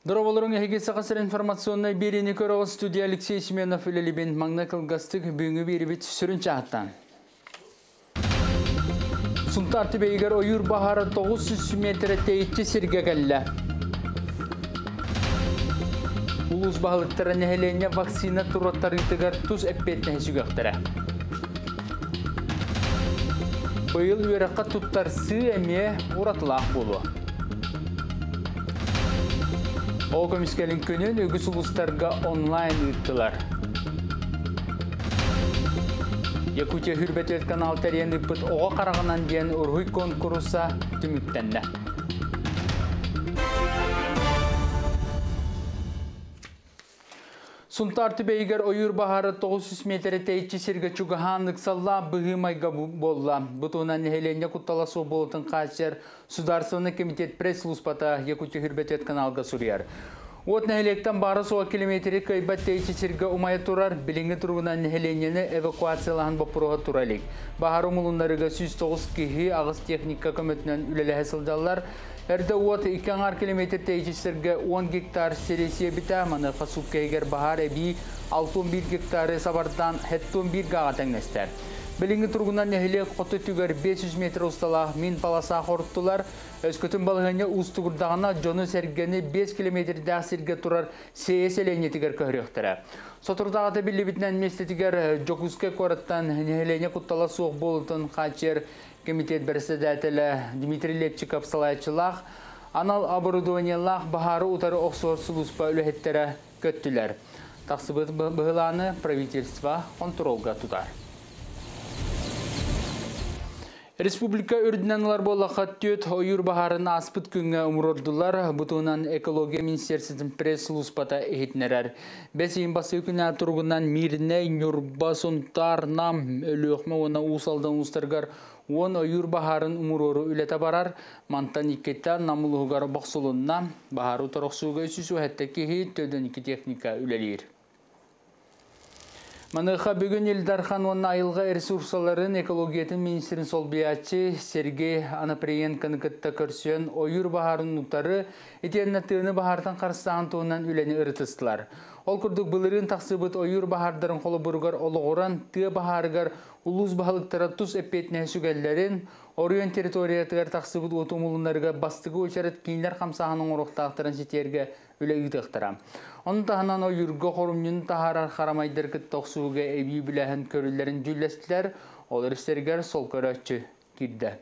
Дроболорың әйгесі қасыр информационный берені көріғы студия Алексей Семенов үлелебен маңна кылгастык бүгінгі беребет сүрін чағаттан. Сунтарты бейгер ойыр бахары 900 метр тейітті сірге кәлі. Улус бағылықтары нәхелене вакцина тұраттар итігер тұз әппетіне сүгіқтірі. Бұйыл үйераққа тұттар сы әме ұратылақ. Ол көміскелін күнін өгіс ұлыстарға онлайн ұйттылар. Якутия хүрбет канал тәрен оға қарағынан дейін ұрғый конкурса түміктенді. Сунтарты бейгер ойыр бахары 900 метр тейчі сірге чугахан ықсалла бұғымайға болла. Бұтуынан нехелене құтталасу болытын қачер Сударственный комитет пресс-службата Якутия хүрбет каналға сүрияр. От нәхелектен бары соға километрі көйбәт тейчі сірге умайы тұрар, біліңі тұрғынан нәхеленені эвакуациялаған бапыруға туралик. Бахары мұлынларыға 109 кихи ағыз техника көмітінен үлелі хәсілдалар. Әрді от 2 километр тейчі сірге 10 гектар сересия біта, маны қасуп кейгер бахар әбі 61 гектары сабардан 71 гаға тәңнестер. Біліңі тұрғынан нәхіле қоты түгер 500 метр ұсталақ min паласа қорыттылар. Өскөтін балығыне ұстығырдағына жоны сәргені 5 км дәқ сірге тұрар сейес әленетігер көріқтірі. Сотырдағыты білі бітінен местетігер жокуске қорыттан нәхілене құттала суық болытын қачер комитет бірсідәтілі Дмитрий Лепчиков салайчылақ, анал оборудованиялақ бағары ұтары оқсор сұлыспа үліхеттері көттілер. Тақсыбыт бұғыланы правительства контролға тұтар. Республика үрдінанылар болақа төт ойыр бағарын аспыт күнге ұмырордылар, бұтуынан экология министерсіздің пресс-луспата ехетнерер. Бәсейін басы күні тұрғынан миріне нүрба сонтар нам өліқме оны он ойыр бағарын ұмырору үлеті барар, мантан икеттен намылығығар бақсылынна бағару тұрықсуға үсісу әтті кехи төден екі техника үлелер. Маныха бүгін Илдархан оның айылға ресурсаларын экологиятын министрін солбиячы Сергей Анаприенканы кітті көрсен ойыр бағарын ұқтары етеніне тыны бағартан қарыстаған туынан үлені ұрытыстылар. Ол күрдік бұлырын тақсыбыт ойыр бағардарын қолы бұрғар олығыран тыя бағарығар улус бағылықтара тұз әппетіне сүгәллерін Орион территориятығар тақсыбыт отумылынларыға бастығы өчарет кейінлер қамсағының ұрықтақтырын сетерге үлі үйдіқтіра. Оның тағынан о юрго қорумнын тахарар харамайдар кіт тоқсуға әбей біләхін көрілерін жүлестілер, ол істергер сол көрәтші кирді.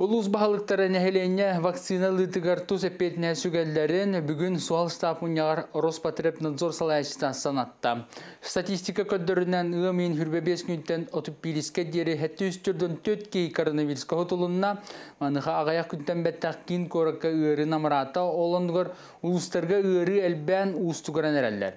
Улус бағалықтары нәхелене вакцина лытыгар туз әпетіне сүгәлләрін бүгін суал стапуньяғар Роспотребнадзор салайшыстан санатта. Статистика көддөрінен ұғымен хүрбе 5 күнттен отып биліске дері хәтті үстірдің төт кей коронавирусқа ғотылынна, маныға ағаяқ күнттен бәттәқ кин коракка ұйыры намырата оландығыр улустарға ұйыры әлбән ұстығыран әрәлләр.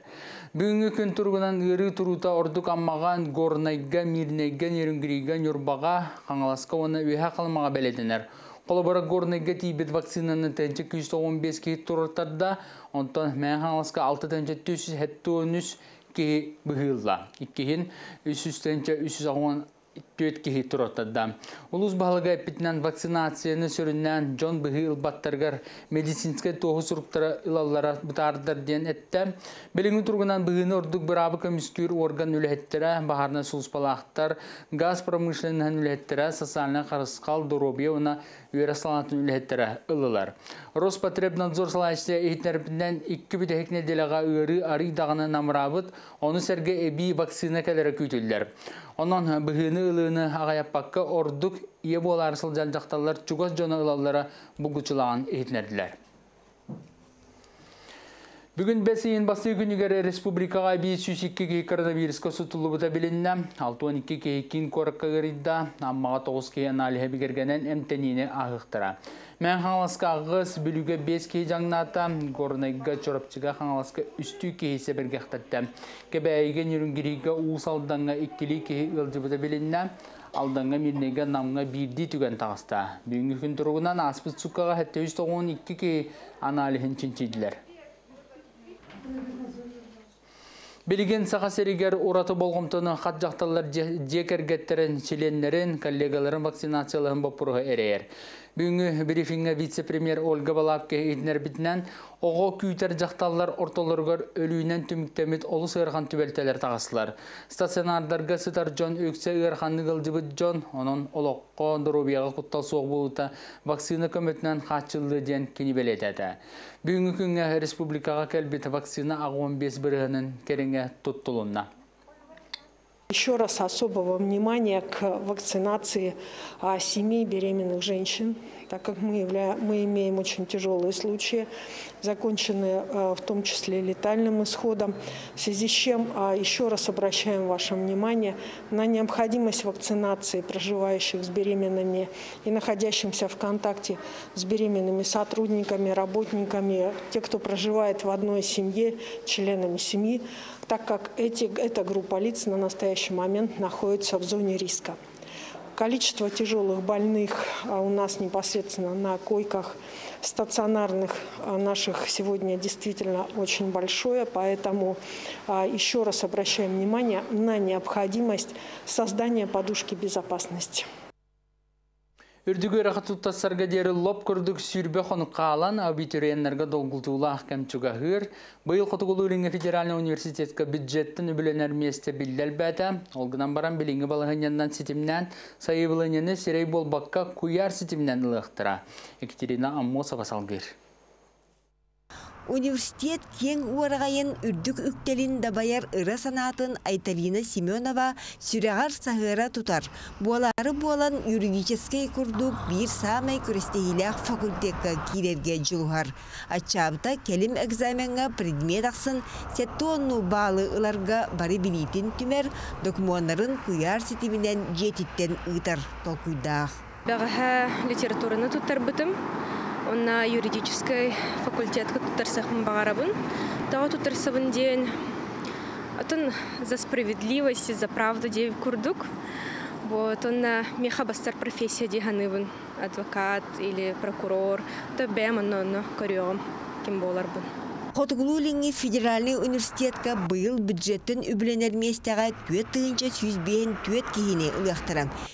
Бүгінгі күн тұрғынан ұйыры тұрута ордық аммаған горнайга, мирнайга, нерінгірейга, нүрбаға, қаңаласқа оны өйә қалмаға бәледінер. Қолыбара горнайга тейбет вакцинаны тәнче 215 кейт тұрыртарда, онтан мән қаңаласқа 6 тәнче 300 хәтті 13 кеһи быһыылла. Иккеһин 300 тәнче 310 төт кихи туротада. Улус бағылыға әпітінен вакцинацияны сөріннен Джон Быхил баттаргар медицинская тоғы сұруқтара илаллара бұтардар ден әтті. Беліңі тұрғынан бұғыны ордық бір абы көміскүр орган үләттері, бағарына сұлыспалақтар, газ промышленнен үләттері, социалына қарысқал, доробия, оны үйері салатын үләттері ылылар. Роспотребнадзор салайшысы ехтәрбінен 2 бүтәхек неделаға үйері арый дағаны намырабыт, оны сәрге әбі вакцина кәлері күйтілдер. Онон бұғыны ылыны ағаяппаққа ордук ие болар сылжан жақталар чугос жона ылалара бұғычылаған ехтнерділер. Бүгін бәсейін басы күнігері республикаға бей сүйсікке коронавирусқа сұтылы бұта білінна, 6-12 кейкін корыққа ғыридда, аммаға 9 кейін алиhe бігергенен әмтеніне ағықтыра. Мән қаңласқа ағыз бүліге 5 кей жаңната, горнайға чорапчыға қаңласқа үсті кейсе біргектатты. Кебәйген үрінгірігі ұсалданға ikkili кей ылжы бұта білінна, алдаңға мирнеге намға бирди түген тағыста. Бүгінгі күн тұрғынан аспыт сұққаға 712 кей аналихін чинчиділер. Билген сақасерігер ораты болғымтыны қат жақталар жекергеттерін, чиленлерін, коллегаларын вакцинациялығын бапырғы әрейер. Бүгінгі брифинге вице-премьер Ольга Балапке едінер бітінен оғы күйтер жақталар ортолырғыр өлүйінен түміктемет олы сығырған түбелтелер тағасылар. Стационардарға сытар Джон өксе ығырханны ғылжыбыт Джон, оның олыққа дұрубияға құттал соғы болуыта вакцина көмітінен қатшылды ден кені. Бүгінгі күнге республикаға кәлбеті вакцина ағы 15 бірігінің тұттылуына. Еще раз особого внимания к вакцинации а, семей беременных женщин, так как мы, явля... мы имеем очень тяжелые случаи, законченные а, в том числе летальным исходом, в связи с чем а, еще раз обращаем ваше внимание на необходимость вакцинации проживающих с беременными и находящимся в контакте с беременными сотрудниками, работниками, те, кто проживает в одной семье, членами семьи, так как эти, эта группа лиц на настоящий момент находится в зоне риска. Количество тяжелых больных а, у нас непосредственно на койках стационарных а, наших сегодня действительно очень большое, поэтому а, еще раз обращаем внимание на необходимость создания подушки безопасности. Үрдігі рақытуттасарға дері лоп күрдік сүйірбе қоны қалан абитуриенлерге долгултуыла ақкам чугахыр. Бұйыл қотығылы үріңі федеральный университетка бюджеттін үбіленер месте білдел бәті. Олғынан баран біліңі балығыняндан сетімнен сайы білінені сирей болбаққа куяр сетімнен ұлықтыра. Екатерина Аммосова салғыр. Университет кең уарғайын үрдік үктелін дабаяр ыра санатын Айталина Семенова сүрәғар сағыра тутар. Буалары буалан юридический курдук бир самай күрестейлях факультетка кирерге жылғар. Ачабыта келім экзаменға предмет ақсын сеттонну балы ыларға бары билитин түмер документарын куяр сетиминен жетиттен ытар толкуйдақ. Бәғаһа литератураны туттар бытым. Онна юридический факультетка туттарсахмын бағарабын. Тағы туттарсабын ден. Атын за справедливость, за правду дев курдук. Вот, онна меха бастар профессия деганыбын. Адвокат или прокурор. Та бәм онно көріғым кем боларбын. Хотугулулинги федеральный университетка быйыл бюджеттен үбіленер местеға түет тыгынча сүйізбейін түет кейіне.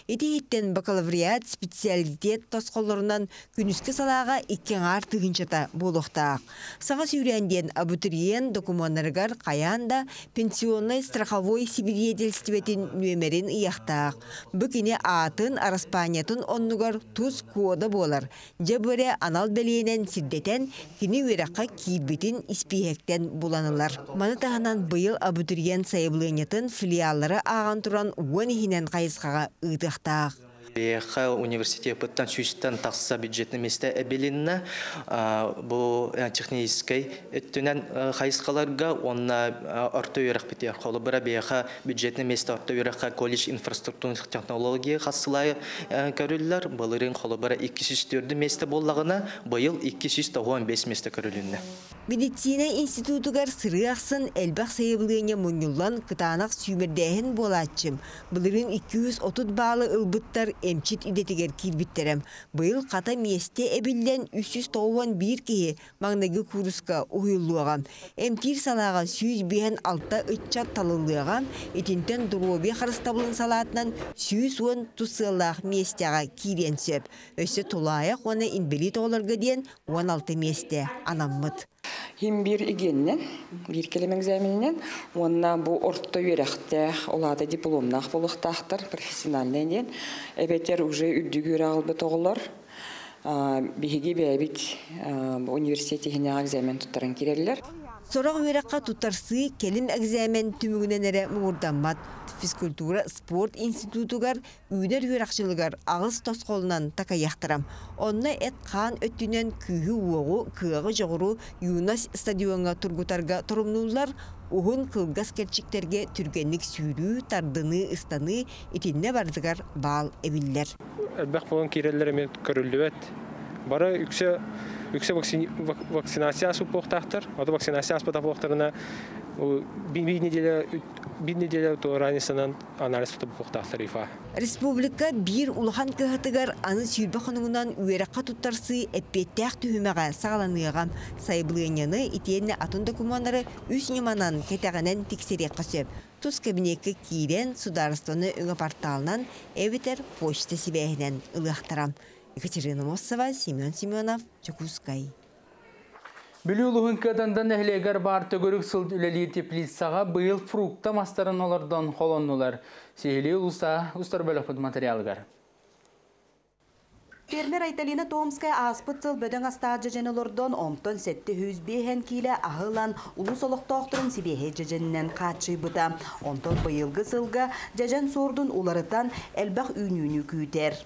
Эти бакалавриат специалитет тосқоларынан күніскі салаға иккен ар тыгынчата болуқтақ. Саға сүйренден абутуриен документаргар қаянда пенсионный страховой свидетельстветін нөмерін ияқтақ. Бүкіне атын араспаниятын оннугар туз кода болар. Жабыре анал белейінен сиддетен кini вераққа кийбітін испиектен буланылар. Маны тағанан быйыл абутуриен сайыблыйнетін филиаллары аған туран уон қайысқаға ыдықтақ. Беха университет пыттан сүйістен тақса бюджетный месте әбелінна бұл технический өттінен қайысқаларға онна орта үйрек бітер. Қолы бұра беха бюджетный месте орта үйрекқа колледж инфраструктурных технология қасылай көрілілер. Бұлырын қолы бұра 204 месте боллағына бұйыл 215 месте көрілінне. Медицина институтугар сыры ақсын әлбәқ сайыблыйне мұнюлан кытанақ сүймердәйін болатчым. Бұлырын 230 балы ылбыттар эмчит идетигер кирбиттерем. Быйыл қата месте эбиллен 391 бир кие маңнагы куруска уйулуагам. Эмтир салаға сүйіз бейін алта үтчат талылыагам. Этинтен дуроби харыстаблын салатынан сүйіз он тусылақ местеға кирен сөп. Өсі тулаяқ оны инбелит оларға ден 16 месте анаммыт. Хим бир игеннен, бир келем экзаменинен, онна бу орто үйрәхтә, олада дипломнах булыктахтыр, профессиональный ден. Эбетер уже үддүгүр албы тоголор. Биһиги бәбит университеті хине экзамен туттаран киреллер. Сорaq үйраққа тұтарсы келім экзамен түмігінен әрі мұғырданмат. Физкультура спорт институтугар үйдер үйрақшылығар ағыз тосқолынан така яқтырам. Онна әт қан өттінен күйі уоғу күйіғы жоғыру юнас стадионға тұргутарға тұрымнулар Ухун кылгас керчиктерге түргенlik сүйрүү, тардыны, ыстаны, итинне бардыгар бал эбиллер. Әлбәқ болған киреллер мен көрілдібет. Бара үксе үксе вакцинация су похтахтар. Ото вакцинация аспата похтарына bir неделя ранесынан анализ тутып похтахтар ифа. Республика бир улахан кыһатыгар аны сүйрбе хонуңунан үеракка туттарсы эппеттәк түһүмәгә сагаланыгам сайблыяны итенне атын документлары үс неманан кетегенен тиксерек касып. Тус кабинетке кирен сударствоны өңө порталынан эвитер почта сибэһинен ылыхтарам. Екатерина Моссова, Семен Семенов, Чекускай. Білі ұлығын кадандан әхлегер бар төгірік сылд үлелі теплицаға бұйыл фрукта мастарын олардан қолоннулар. Сейлі ұлыса ұстар бөліқпіт материалгар. Фермер Айталина Томская аспытсыл бөдөң астаажы женелордон омтон сетті хүз бейхен киле ахылан улус олықтоқтырын сибехе жеженнен қачы бұта. Онтон бұйылғы сылға жежен сордун уларытан әлбақ үйнүйні күйтер.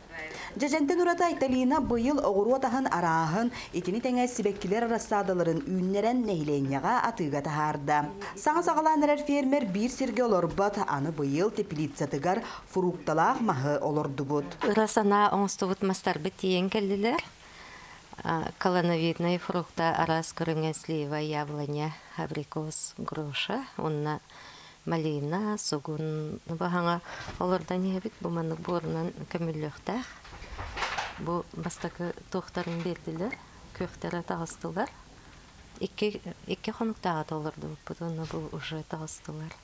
Жежентен урата Айталина бұйыл оғыру атахын арағын итini тәңе сибеккілер рассадыларын үйнерен нейленяға атыға тахарда. Саңа сағалан әрер фермер бір сирге олорбат аны бұйыл теплицатыгар фрукталақ мағы олорду бұд. Оңстубут мастар бітейін келділер. Колоновидный фрукта арас көріңе слива, яблоня, абрикос, груша, онна малина, сугун, бағаңа олардан ебіт, бұманық борынан көміліқтақ. Бұ бастакы тоқтарын берділер, көқтері тағыстылар. Икки қонықтаға толырды, бұдыны бұл уже тағыстылар.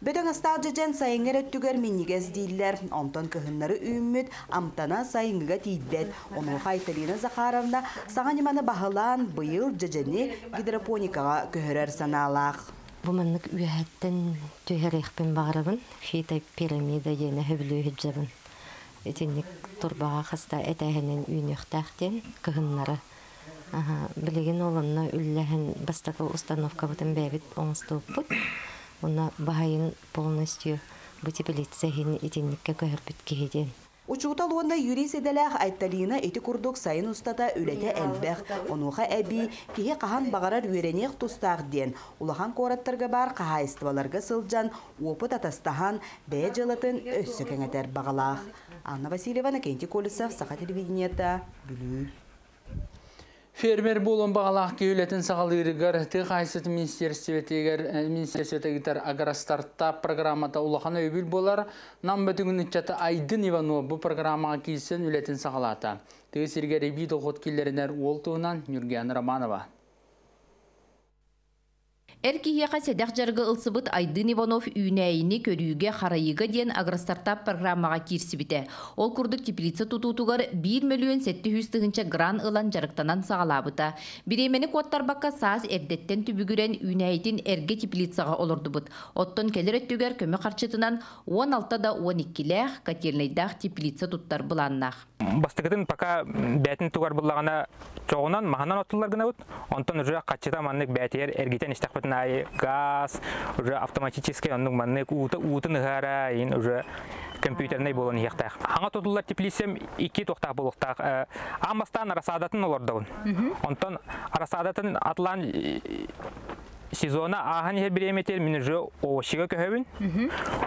Бөдөң астаал жежен сайыңыр өттүгер миннигез дейілер. Онтон кыһыннары үймүт, амтана сайыңыга тиидбет. Оны Айталина Захаровна сағаниманы бағылан бұйыл жежені гидропоникаға көхөрер саналақ. Бұманнык үйәттен түйерекпен бағырабын, фита пирамида ені хөбілі хүджабын. Этинник турбаға қаста әтәхінен үйнөқтәқтен кыһыннары. Білеген олынна үлләһін бастакы установка бұтын бәбіт оңыстуып бұт. Уна баһайын полностью бутибилитсәһин итинниккә көһөрбүт киһиден. Учута луонда юрис эделэх Айталина эти курдук сайын устата үлете әлбәх. Онуха әби киһи каһан бағарар үйренех тустаах ден. Улахан кораттарга бар каһайстыбаларга сылжан опыт атастахан бෑ жылатын бағалах. Анна Васильевна Кенти Колесов, Саха телевидениета, Бүлүү. Фермер болон бағалақ кейлетін сағалырығар ты қайсыт министерсветегер агростартта программата улахан өбіл болар нам бөтігін үтчаты Айдын Иванова бұл программаға кейсен үлетін сағалата. Тығы сергері бейді қот келерінер олтуынан Нүрген Романова. Эркиеға седақ жарғы ылсыбыт Айдын Иванов үйнәйіні көрүйге қарайыға ден агростартап программаға кирсібіті. Ол күрдік теплица тұтутуғар 1 миллион 700 гран ылан жарықтанан сағалабыта. Биремені қуаттар баққа саас әрдеттен түбігірен үйнәйітін әрге теплицаға олырды бұд. Оттон келер өттігер көмі қарчытынан 16-да 12-ләқ катернайдақ теплица тұттар бұланнақ. Бастығытын пока бәтін тугар бұллағана çoğundan mahanan otullar gına ut. Ondan уже качета маннык бәтер эргитен истак бутнай газ, уже автоматически онның маннык уты утын гара ин уже компьютерный болон яқтақ. Аңа тотулар теплисем iki тоқтақ болуқтақ. Амастан арасадатын олардауын. Онтан арасадатын атлан сезона ахан хер биреметер мен уже овощига көһөбүн.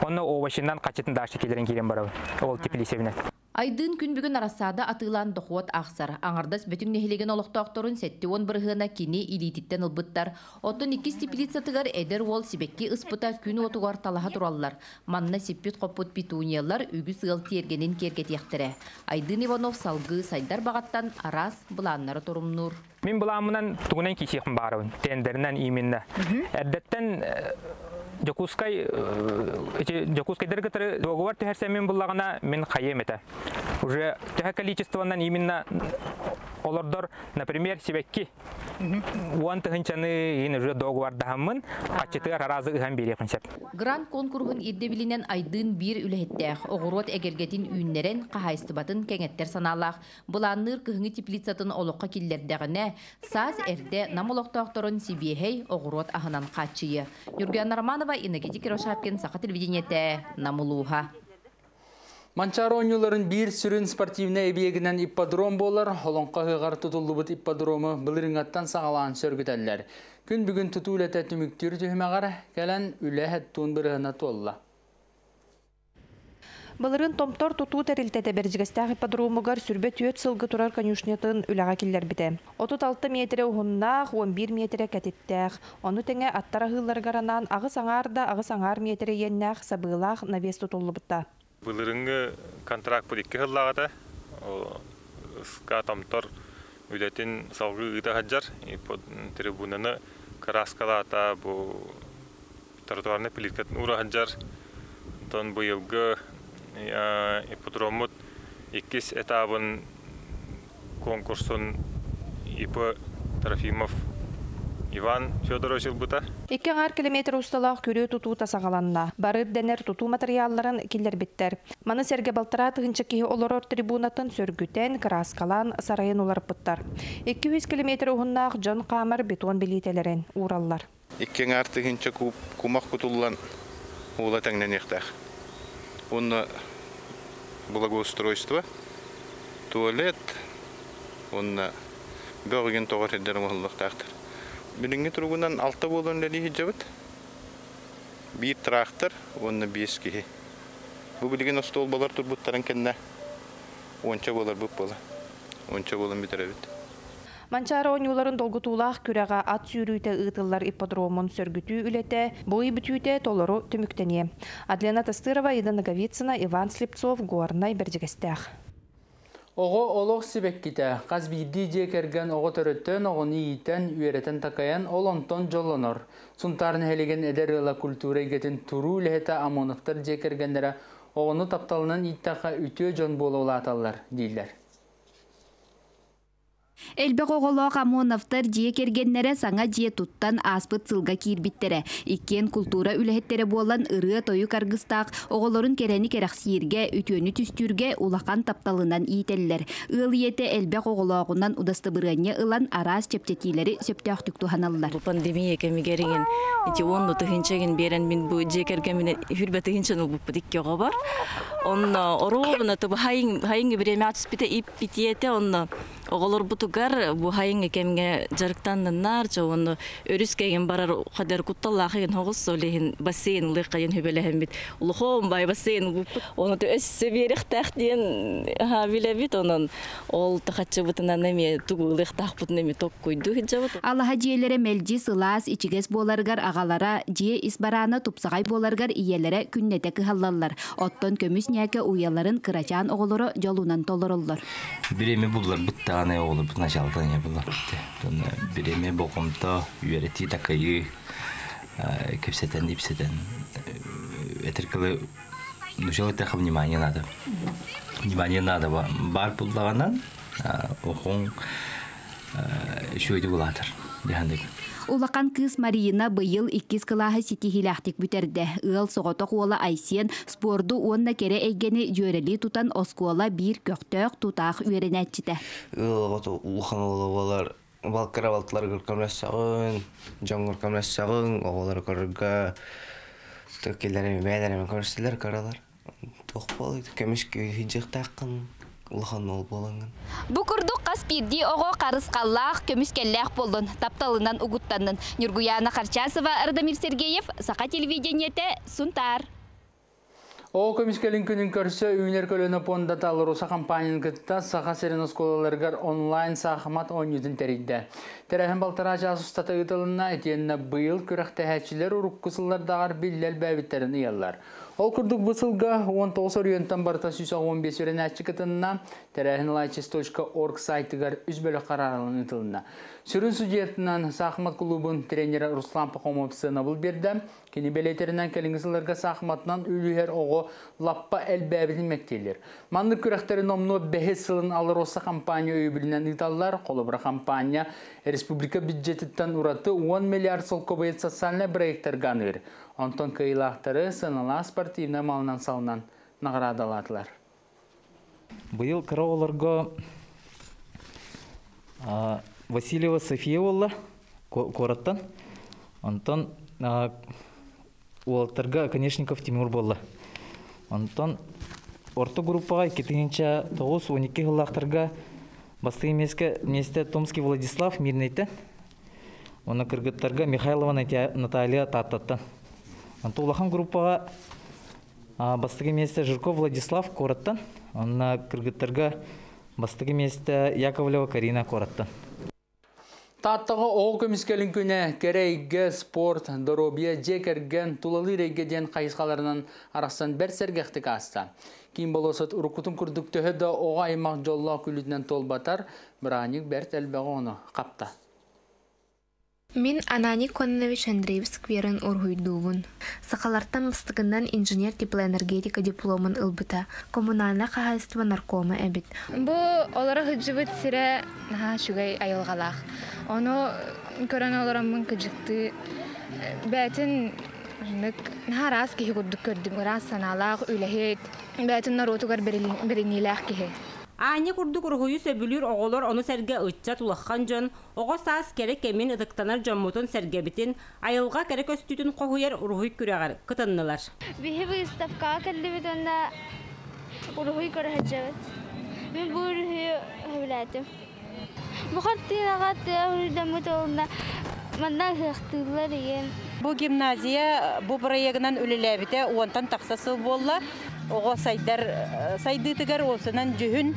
Онны овощиндан качетін дашты келерин келен барабын. Ол теплисеміне. Айдын күн бүгін арасада атылан доқуат ақсар. Аңардас бөтің нехилеген олықтоқторын сәтті он бірғына кені илититтен ылбыттар. Оттын екі стипилицатыгар әдер ол сибекке ыспыта күн отуғар талаға тураллар. Манна сиппит қоппут питуниялар үгі сығыл тергенін кергет яқтыры. Айдын Иванов салғы сайдар бағаттан арас бұланнары турумнур. Мен бұламынан туғынан кисеқім барыбын. Тендерінен именно. Әрдеттен Жокускай Жокускай дергатары договор тәһәрсәмен буллагана мен хаем это. Уже тәһә количествоннан именно олордор, например, себекки. Уан тыгынчаны ин уже договор дахамын, ачыты разы ыган бере концепт. Гранд конкургун ирде билинен айдын бир үлеһеттәх, огурот эгергетин үйнерен кахайстыбатын кеңеттер саналах. Буланныр кыһыңы теплицатын олоққа киллердәгенә саз эрде намолоқтоқторын сибиһей огурот ахынан качые. Юрген Романова, Иннокентий Кирошапкин, Саха телевидениете, Намулуха. Манчар ойнуларын бір сүрін спортивны әбиегінен ипподром болар, холонқа ғығар тұтылды бұт ипподромы бұлырыңаттан сағалаған сөргітәлілер. Күн бүгін тұтул әтә түміктер түйімеғар, кәлән үлі әттуын бірғына толла. Былырын томтор туту тәрілтәті бәржігістәғі подромугар сүрбе түйет сылғы тұрар конюшнетін үліға келер біде. 36 метре ұғыннақ 11 метре кәтеттәқ. Оны тәңе аттара ғылларғаранан ағы саңарда ағы саңар метре еннәқ сабылақ навес тұтулы бұтта. Былырыңы контракт бұл екі ғыллағата. Ска томтор үлетін салғы ұйда хаджар. Трибунаны краскалата бұл тротуарны плиткатын ұра хаджар. Тон бұйылғы ипподромут иккис этабын конкурсын ип трофимов иван федорович ылбыта Икки аңар километр усталақ көрі туту тасағаланна. Барыр дәнер туту материалларын киллер биттер. Маны серге балтыра кихи олорор трибунатын сөргүтен, краскалан, сарайын олар пыттар. 200 километр уғыннақ жон қамыр бетон билетелерин ураллар. Иккен арты хинче кумак кутуллан ула тәңнен яқтақ. Он благоустройство, туалет, он бөгген тоғыр хеддер махаллықтақтыр. Бірінгі тұрғынан алты болын ләли хиджабыт. Traktör, onu bir ki. Bu bilgin ostol balar tur bu taran kenne. Onça bolar bu bola. Onça bolun bitirebit. Манчара оңюларын долгутуулах күрәгә ат сүйрүйте ытыллар ипподромын сөргүтүү үлете, бой бүтүүте толору түмүктәне. Адлена Тастырова, Ида Наговицына, Иван Слепцов, Горнай Бердигестях. Оғы олық сибекките, қаз бидді же керген оғы төрөттен оғыны ийтен үйеретен такаян ол онтон жолонор. Сунтарын хелеген эдер ыла культура егетін туру лехета амоновтар же кергендері оғыны тапталынан иттақа үтө жон болу аталар, дейлер. Элбек оголоох Амоновтар жие кергеннере саңа жие туттан аспыт сылга киирбиттере. Иккен культура үлэхеттері болан ырыа тойу каргыстаак оголорун керени керахсиирге, үтөнү түстүрге улахан тапталынан иителлер. Ыл ете элбек оголоогунан удастыбырыне ылан арас чептетилери туханаллар. Бу пандемия кемигереген, ити онну тыхынчеген берен мин бу жие кергемине хүрбе тыхынчан ул буппут икке бар. Онно оруубуна тубу хайын хайынга биреме атыспите ип битиете онно оголор бу хайын экемге жарыктаннар жо оны өрүс кеген барар кадер кутталлах ген хогус солихин бассейн лыкайын хөбелехем бит улухом бай бассейн бу оны то өссө берих тахтен ха биле бит онон ол тахачы бутунан эме тугулык тахпут неме ток койду хиджабыт Аллаха жиелере мелжи сылаас ичигес боларгар агалара жие испарана тупсагай боларгар иелере күннете кыхаллаллар. Оттон көмүс няке уяларын кырачаан оголоро жолунан толороллор. Биреме буллар буттаганы оголор бут началдан я буллар бутте. Тон биреме бокомто үйрети такайы кепсетен дипсетен. Этеркеле Нужно это внимание надо. Внимание надо. Бар буллаганан охун шөйді булатыр. Дегендек. Улақан кыз Марина быйыл иккис кылаһы ситихилахтик бүтерде. Ыл соғоток уола айсен спорду уонна кере эйгени жөрели тутан оскуола бир көктөк тутаах үйренәтчите. Ыл гото улхан олалар балкара балтлар көркөмләсәгын, жоңгор көмләсәгын, оголар көргә төкеләре мәдәне көрсәләр каралар. Тохпал көмешкә хиҗек тақын улхан ол боланган. Бу курдук кас пирди ого карыскаллах көмүскеллях болдун. Тапталынан угуттанын. Нюргуяна Харчасова, Радамир Сергеев, Саха телевидениете, Сунтар. О көміскелін күнін көрсі үйінер көліні понда талы руса компаниян кытта саха серен осколаларгар онлайн сахамат ойнюдын терейді. Терәхін балтара жасустаты ұтылына етеніне бұйыл күріқті биллел бәбіттерін иялар. Ол күрдік бұсылға 19 орыйынтан барта 15 өрен әчі кытынна терәхін laiches.org сайтыгар үзбөлі қарарылын ұтылына. Сүрін судиетінен Сахмат клубын тренері Руслан Пахомов сынабыл берді. Кені белетерінен келіңізілерге Сахматынан үлігер оғы лаппа әлбәбінің мәктейлер. Манны күрәқтері номну бәхес сылын алыр оса компания өйбілінен италлар. Қолыбыра компания республика бюджетіттен ураты 10 миллиард сол көбейт социальный проекттер ганыр. Онтон кыйлақтары сынала спортивна малынан салынан наградалатылар. Быйыл караоларга Васильева София болла кораттан. Антон Уолтарга Конечников Тимур болла. Антон орто группаға 2-9-12 ғылақтарға бастығы меске месте Томский Владислав Мирнейтен. Оны кыргыттарға Михайлова Наталья Таттаттан. Антон улахан группаға бастығы месте Жирков Владислав Кораттан. Оны кыргыттарға бастығы месте Яковлева Карина Кораттан. Таттығы оғы көміскелін күні керейге спорт, доробия, жекерген, тулалы рейгеден қайысқаларынан арастан бәр сәргәқтік аста. Кейін болосат ұрыққытын күрдік төхеді оға аймақ жолла күлітінен толбатар, біраник бәрт әлбәғі оны қапта. Мин Анани Кононович Андреевск верен ургуйдуубун. Сақалартан мыстыгынан инженер-теплоэнергетика дипломын ылбыта. Коммунальна хозяйство наркома эбит. Бу олара хыджыбыт сире наха шугай айылгалах. Оно көрөн оларамын кыжыкты. Бәтин нык наха рас кихи курдук көрдүм. Рас саналах үлехет. Бәтин кихи. Аня курдук ургуйу сөбүлүр оголор ону серге ычча тулаххан жон, ого саас керек кемин ыдыктанар жоммутун сергебитин, айылга керек өстүтүн кохуяр ургуй күрөгөр кытыннылар. Бихи выставка келдибит онда ургуй көрөһөжөбүт. Мен бу ургуй хөбүләтим. Бу хаттыгат урдамыт олна мандан хыктылар деген. Бу гимназия бу проектынан үлеләбите, онтан таксасы болла. Ого сайдар сайдытыгар осынан жүһүн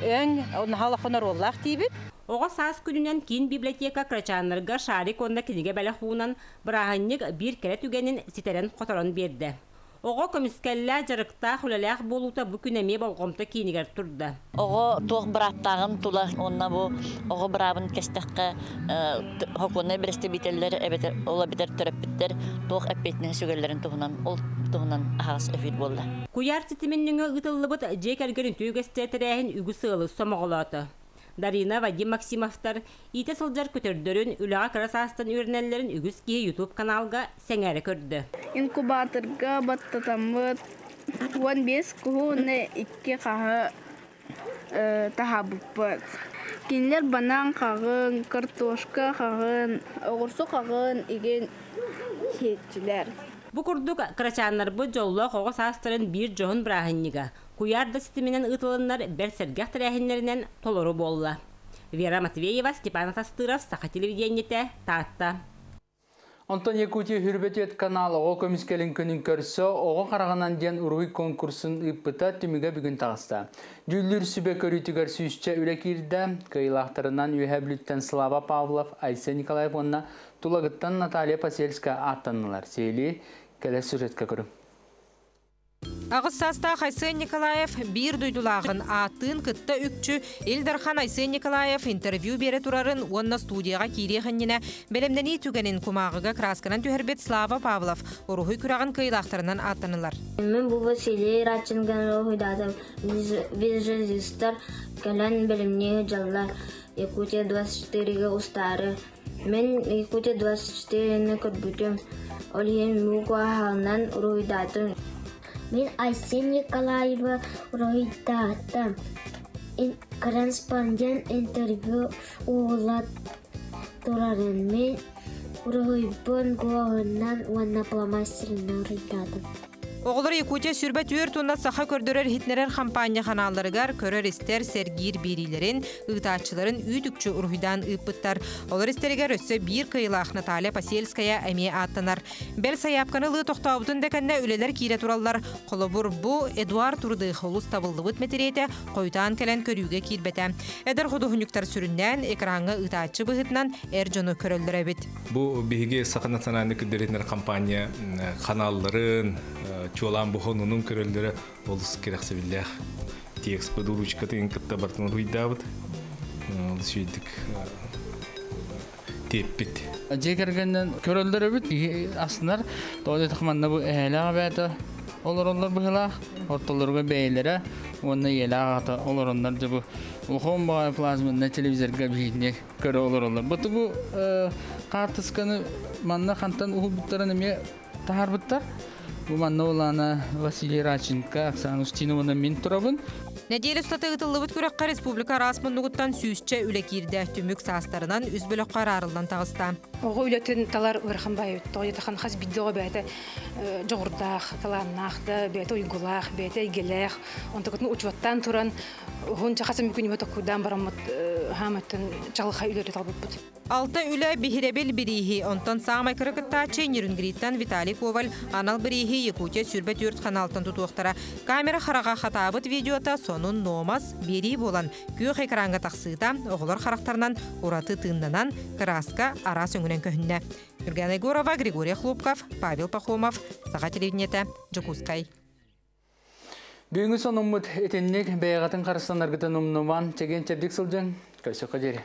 өң халахонор оллах тибит. Ого саас күнүнен кин библиотека крачанырга шарик онда книге бәле хуунан бираханник бир кере түгенин ситерен которон берди. Ого комискеллә жарыкта хулалях болута бу күнеме болгомта кинигер турда. Ого туох бираттагын тула онна бу ого бирабын кестекке хокуны биресте бителлер эбете ола битер төрөппиттер туох эппетне сүгеллерин туһунан ол туһунан ахас эфир болду. Куяр ситиминнеңе ытыллыбыт жекергерин түйгестертерәһин үгү сыылы сомоголоты. Дарина Вадим Максимовтар ите сылжар көтөрдөрүн үлага красастан үрнеллерин үгүс кие YouTube каналга сеңәре көрдү. Инкубаторга баттатамыт 15 куһуны 2 каһы тахабыппыт. Кинлер банан кагын, картошка кагын, огурсу кагын иген хетчилер. Бу курдук крачаннар бу жолло бир жоһун брахыннига. Куярда системенен ытылыннар бер сергех тәрәһиннәреннән толору болла. Вера Матвеева, Степан Тастыров, Саха телевидениете, Татта. Онтон Якутия хүрбетет канал оғы көміскелін күнін көрсі, оғы қарағанан ден ұрғый конкурсын ұппыта түміге бүгін тағыста. Жүллүр сүбе көрітігер сүйісче үлекерді, кыйлақтарынан үйәбіліттен Слава Павлов, Айсе Николаев онна, Тулагыттан Наталья Пасельска аттанылар. Сейлі, кәлі сюжетке көрім. Ағыз саста Хайсен Николаев бир дойдулағын атын кытта үкчү Илдархан Айсен Николаев интервью бере турарын онна студияға кирехініне белемдені түгенін кумағыға красканан түхербет Слава Павлов урухы күрағын кыйлақтарынан аттанылар. Мен бұл Василий Рачинган рухидатым визажистар кәлән белемне жаллар Якутия 24-ге устары. Мен Якутия 24-ні көрбүтім. Олген мугуаханан рухидатым Мен Айсен Николаева Ройдата. Корреспондент интервью уғылат тұрарын мен Ройбон гуағынан уанна пламастерina Ройдата. Оғылыр Якутия сүрбет үйір тұнда саха көрдірер хитнерер кампания каналларыгар көрер істер сергир берилерин, ыытаатчыларын үйдікчі урхуйдан ыппыттар. Олар істерігер өссі бір кыйлақ Наталья Пасельская әме аттанар. Бәл саяпканы лы тоқтаубытын дәкәнне үлелер кире тураллар. Қолыбыр бұ Эдуард Турды холус табылдыбыт метереті қойтан кәлен көрүүгө кирбете. Эдер худухунюктар сүрүннән экранга ыытаатчы быһытынан эр жону көрөлдөр эбит. Бу биһиги Саха национальный күддеринер компания каналларын чуалан бухонунун көрөлдөрө олус керексебиллях текст подуручка тыгын кытта бартын руйдабыт ол сүйдік теппит. Жекергенден көрөлдөр бит астынар тоды тахманна бу элага бәті олар олар быхылах ортолорга бәйләре онна елага ата олар ондар бу. Ухон баа плазманна телевизорга бийне көрө олар олар. Бу бу картысканы манна хантан ухубуттарын эме тахарбыттар. Бу манна улана Василий Раченко, Оксана Устиновна мен турабын. Неделе статы ытыллыбыт күрәккә республика расмындыгыттан сүйісче үлекирді түмік састарынан үзбілік қарарылдан тағыста. Оғы үлетін талар ұрханбай тоғытақан қаз биддіға бәті жоғырдақ, таланнақ да, бәті ойгулақ, бәті игелек, онтықытын ұчваттан тұран, ғын мүмкін оқудан барамыт хамыттын чалыға үлері талбыт бұд. Алта үлі бихиребел бірихи, онтан сағмай кырыкытта Чейнерунгриттан Виталий Коваль, анал бірихи Якутия сүрбет үрт каналтан тутуқтара. Камера хараға хатабыт видеота сонун номас бери болан күйөх экранга тақсыта оғылар харақтарынан ураты тыңнанан краска ара сөңінен көхінне. Юргена Егорова, Григорий Хлопков, Павел Пахомов, Саға телевидениеті, Джакускай. Бүгінгі сонымыт етеннек бәйғатын қарыстан аргытын ұмныман чеген чәбдік сылжын көсі қадері.